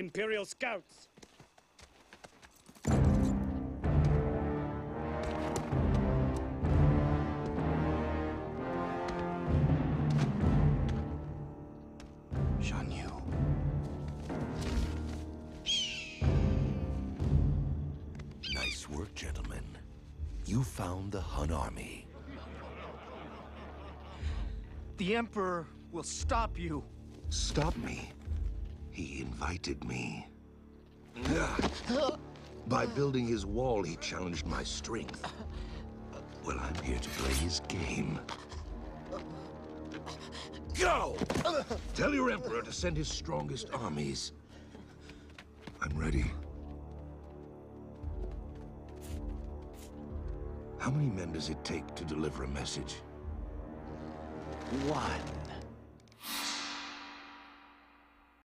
Imperial scouts. Shan Yu. Nice work, gentlemen. You found the Hun army. The Emperor will stop you. Stop me. He invited me. By building his wall, he challenged my strength. Well, I'm here to play his game. Go! Tell your Emperor to send his strongest armies. I'm ready. How many men does it take to deliver a message? One.